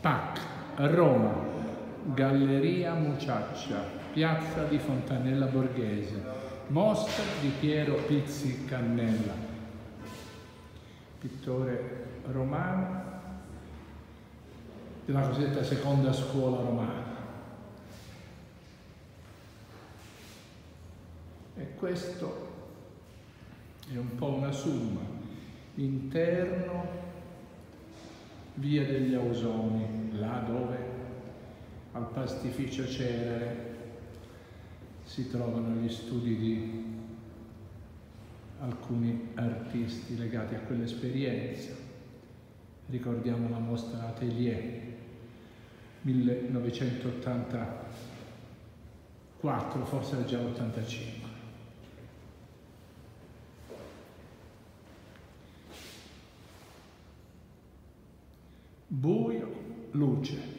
PAC, Roma, Galleria Muciaccia, Piazza di Fontanella Borghese, Mostra di Piero Pizzi Cannella, pittore romano della cosiddetta seconda scuola romana. E questo è un po' una summa. Interno, via degli Ausoni, là dove al pastificio Cerere si trovano gli studi di alcuni artisti legati a quell'esperienza. Ricordiamo la mostra Atelier 1984, forse già l'85. Buio, luce.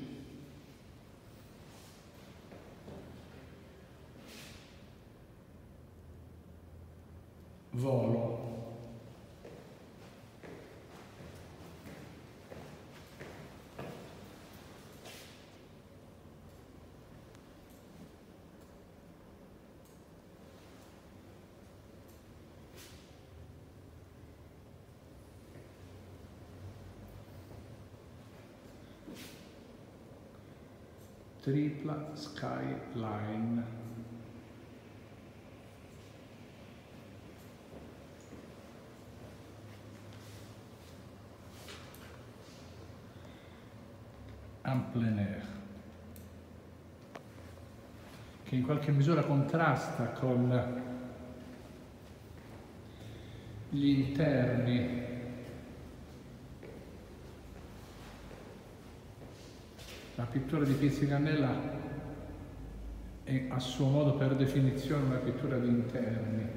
Tripla skyline. En plein air, che in qualche misura contrasta con gli interni La pittura di Pizzicannella è a suo modo per definizione una pittura di interni.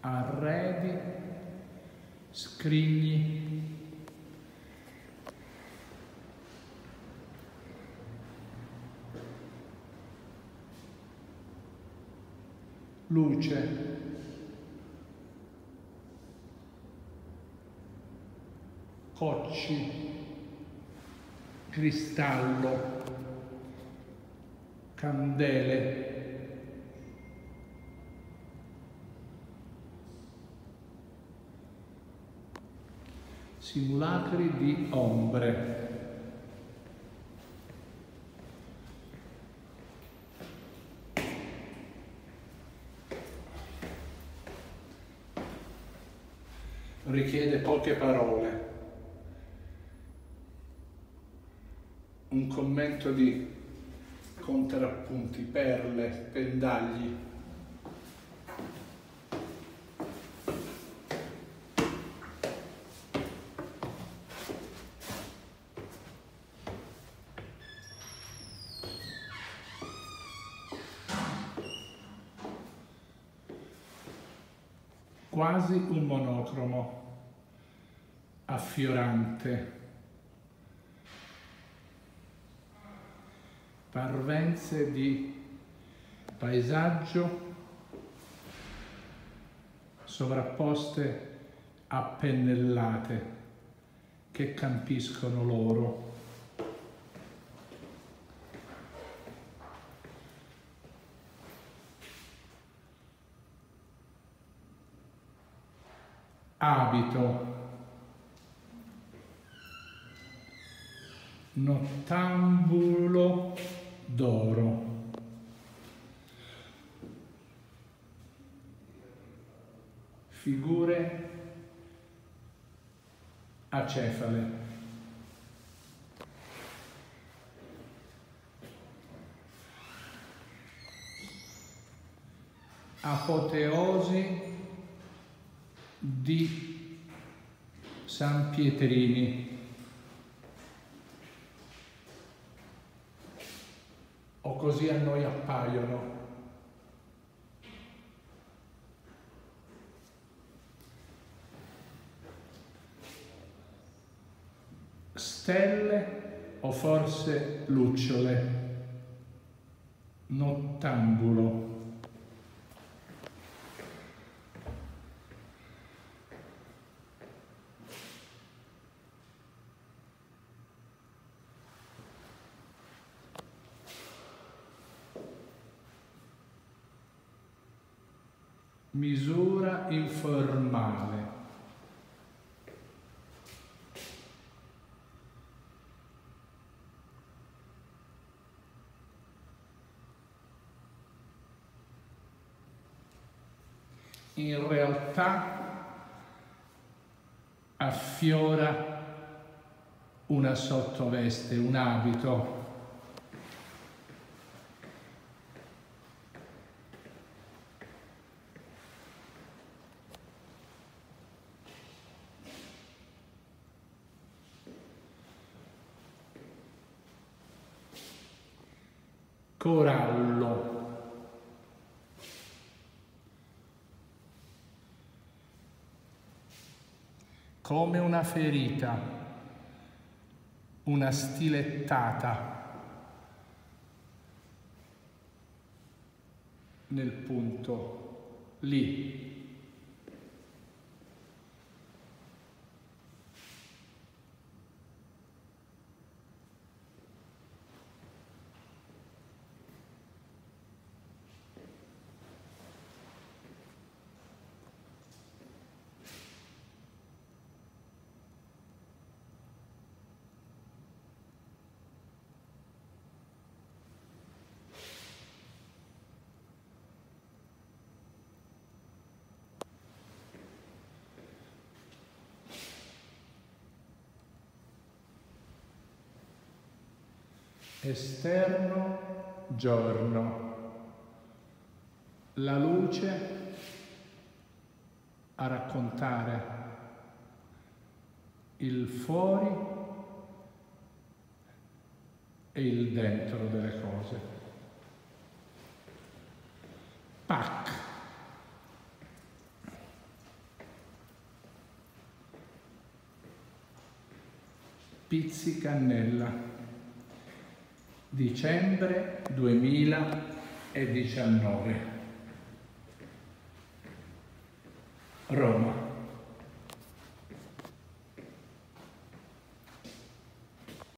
Arredi, scrigni, luce, cocci, cristallo, candele, simulacri di ombre. richiede poche parole. Un commento di contrappunti, perle, pendagli. Quasi un monocromo affiorante parvenze di paesaggio sovrapposte a pennellate che campiscono loro. Abito nottambulo d'oro. Figure acefale. Apoteosi di San Pietrini. Così a noi appaiono. Stelle o forse lucciole, nottambulo. Misura informale. In realtà affiora una sottoveste, un abito corallo. Come una ferita, una stilettata nel punto lì esterno giorno, la luce a raccontare il fuori e il dentro delle cose. Pac. Pizzicannella dicembre 2019. Roma.